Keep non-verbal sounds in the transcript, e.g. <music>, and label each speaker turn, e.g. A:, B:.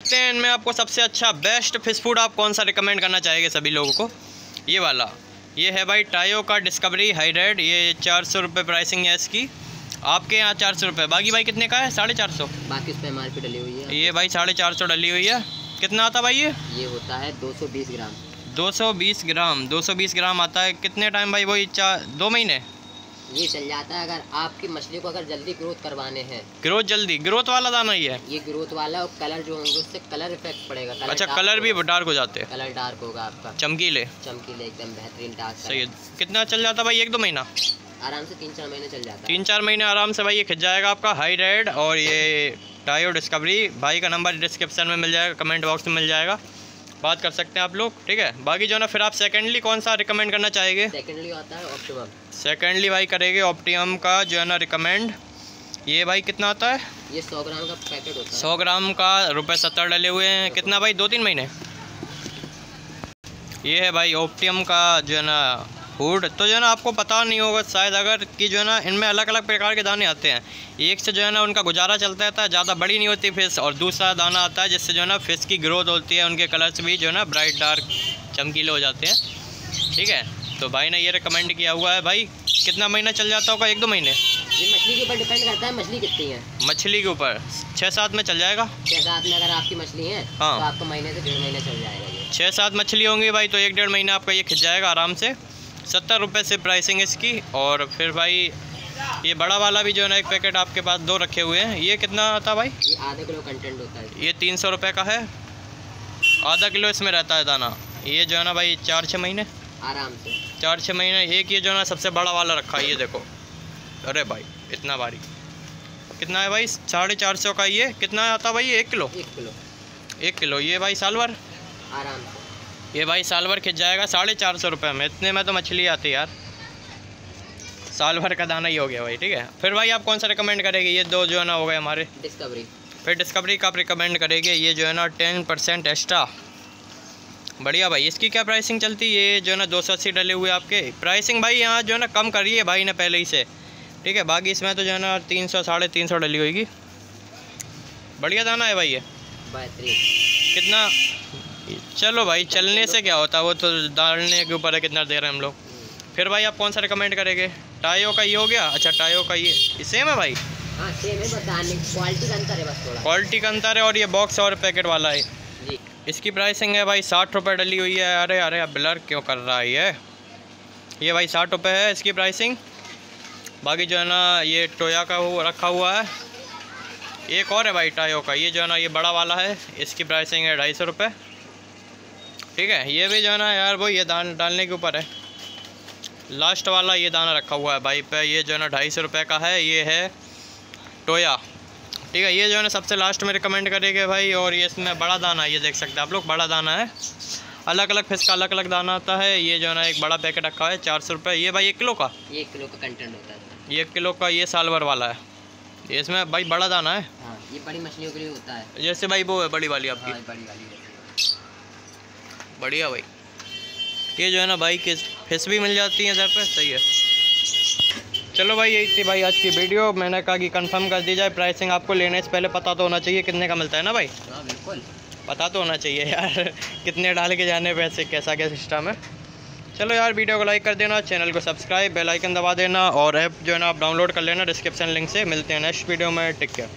A: हैं इनमें आपको सबसे अच्छा बेस्ट फ़िश फ़ूड आप कौन सा रिकमेंड करना चाहेंगे सभी लोगों को? ये वाला। ये है भाई टायो का डिस्कवरी हाईरेड ये चार सौ रुपये प्राइसिंग है इसकी। आपके यहाँ चार सौ रुपये बाकी भाई कितने का है? साढ़े चार सौ।
B: बाकी इस पर एम डली हुई है।
A: ये भाई साढ़े चार सौ डली हुई है। कितना आता भाई ये?
B: ये होता है 220 ग्राम।
A: 220 ग्राम। 220 ग्राम आता है। कितने टाइम भाई वही चार दो महीने?
B: ये चल जाता है अगर आपकी मछली को अगर जल्दी ग्रोथ करवाने हैं।
A: ग्रोथ जल्दी ग्रोथ वाला दाना ही है।
B: ये ग्रोथ वाला और कलर जो होंगे उससे कलर इफ़ेक्ट पड़ेगा कलर
A: अच्छा कलर भी डार्क हो जाते हैं।
B: कलर डार्क होगा आपका।
A: चमकीले।
B: चमकीले एकदम बेहतरीन डार्क
A: सही है। कितना चल जाता भाई? एक दो महीना।
B: आराम से तीन चार महीने चल जाता है।
A: तीन चार महीने आराम से भाई ये खिंच जाएगा आपका हाई रेड और ये टायो डिस्कवरी भाई का नंबर डिस्क्रिप्शन में मिल जाएगा कमेंट बॉक्स में मिल जाएगा। बात कर सकते हैं आप लोग ठीक है? बाकी जो है ना फिर आप सेकेंडली कौन सा रिकमेंड करना चाहेंगे?
B: सेकेंडली आता है ऑप्टिमम
A: सेकेंडली भाई करेंगे ऑप्टियम का जो है ना रिकमेंड ये भाई कितना आता है?
B: ये सौ ग्राम का पैकेट होता है।
A: सौ ग्राम का रुपये सत्तर डले हुए हैं। कितना भाई? दो तीन महीने। ये है भाई ओप्टियम का जो है ना फ़ूड तो जो है ना आपको पता नहीं होगा शायद अगर कि जो है ना इनमें अलग अलग प्रकार के दाने आते हैं। एक से जो है ना उनका गुजारा चलता रहता है ज़्यादा बड़ी नहीं होती फ़िश और दूसरा दाना आता है जिससे जो है ना फ़िश की ग्रोथ होती है उनके कलर्स भी जो है ना ब्राइट डार्क चमकीले हो जाते हैं। ठीक है? तो भाई ने ये रिकमेंड किया हुआ है भाई कितना महीना चल जाता होगा? एक दो महीने?
B: मछली के ऊपर डिपेंड करता है मछली कितनी है।
A: मछली के ऊपर? छः सात में चल जाएगा?
B: छः सात में अगर आपकी मछली है
A: हाँ।
B: तो आपको महीने से डेढ़ महीने चल जाएगा
A: छः सात मछली होंगी भाई तो एक डेढ़ महीना आपका ये खिंच जाएगा आराम से। सत्तर रुपये से प्राइसिंग इसकी और फिर भाई ये बड़ा वाला भी जो है ना एक पैकेट आपके पास दो रखे हुए हैं। ये कितना आता भाई?
B: ये आधा किलो कंटेंट होता है।
A: ये तीन सौ रुपये का है। आधा किलो इसमें रहता है दाना। ये जो है ना भाई चार छः महीने?
B: आराम से।
A: चार छः महीने। एक ये जो है ना सबसे बड़ा वाला रखा है ये देखो। अरे भाई इतना भारी। कितना है भाई? साढ़े चार सौ का ये। कितना आता भाई? एक किलो?
B: एक किलो।
A: एक किलो। ये भाई साल भर
B: आराम से।
A: ये भाई साल भर खिंच जाएगा साढ़े चार सौ रुपये में। इतने में तो मछली आती है यार। साल भर का दाना ही हो गया भाई ठीक है? फिर भाई आप कौन सा रिकमेंड करेंगे? ये दो जो है ना हो गए हमारे।
B: डिस्कवरी
A: फिर डिस्कवरी का आप रिकमेंड करेंगे ये जो है ना टेन परसेंट एक्स्ट्रा बढ़िया भाई इसकी क्या प्राइसिंग चलती है? ये जो है ना दो सौ अस्सी डले हुए आपके। प्राइसिंग भाई यहाँ जो है ना कम करिए भाई ने पहले ही से। ठीक है बाकी इसमें तो जो है ना तीन सौ साढ़े तीन सौ डली होगी बढ़िया दाना है भाई ये। कितना? चलो भाई चलने से क्या होता? है वो तो डालने के ऊपर है कितना दे रहे हैं हम लोग। फिर भाई आप कौन सा रिकमेंड करेंगे? टायो का ये हो गया? अच्छा टायो का ये सेम है भाई?
B: हाँ है क्वालिटी का अंतर है बस थोड़ा।
A: क्वालिटी का अंतर है और ये बॉक्स और पैकेट वाला है। इसकी प्राइसिंग है भाई साठ रुपये डली हुई है। अरे अरे अब ब्लर क्यों कर रहा है ये? ये भाई साठ रुपये है इसकी प्राइसिंग बाकी जो है ना ये टोया का वो रखा हुआ है। एक और है भाई टायो का। ये जो है ना ये बड़ा वाला है। इसकी प्राइसिंग है ढाई सौ रुपये ठीक है ये भी जो है ना यार वो ये दान डालने के ऊपर है। लास्ट वाला ये दाना रखा हुआ है भाई पे ये जो है ना ढाई सौ रुपये का है ये है टोया। ठीक है ये जो है ना सबसे लास्ट में रिकमेंड करेंगे भाई और ये इसमें बड़ा दाना ये देख सकते हैं आप लोग बड़ा दाना है। अलग अलग फ़िश का अलग अलग दाना आता है ये जो है ना एक बड़ा पैकेट रखा है चार सौ रुपये ये भाई एक किलो का?
B: ये किलो का कंटेंट होता है।
A: ये एक किलो का ये साल भर वाला है। ये इसमें भाई बड़ा दाना है।
B: हाँ ये बड़ी मछलियों के लिए होता है।
A: जैसे भाई वो है बड़ी वाली आपकी।
B: हाँ बड़ी वाली है।
A: बढ़िया भाई। ये जो है ना भाई के फ़िश भी मिल जाती है इधर पे सही है। चलो भाई यही थी भाई आज की वीडियो। मैंने कहा कि कंफर्म कर दी जाए प्राइसिंग आपको लेने से पहले पता तो होना चाहिए कितने का मिलता है ना भाई।
B: हाँ बिल्कुल।
A: पता तो होना चाहिए यार <laughs> कितने डाल के जाने पैसे कैसा क्या सिस्टम है। चलो यार वीडियो को लाइक कर देना चैनल को सब्सक्राइब बेल आइकन दबा देना और ऐप जो है ना आप डाउनलोड कर लेना डिस्क्रिप्शन लिंक से। मिलते हैं नेक्स्ट वीडियो में टेक केयर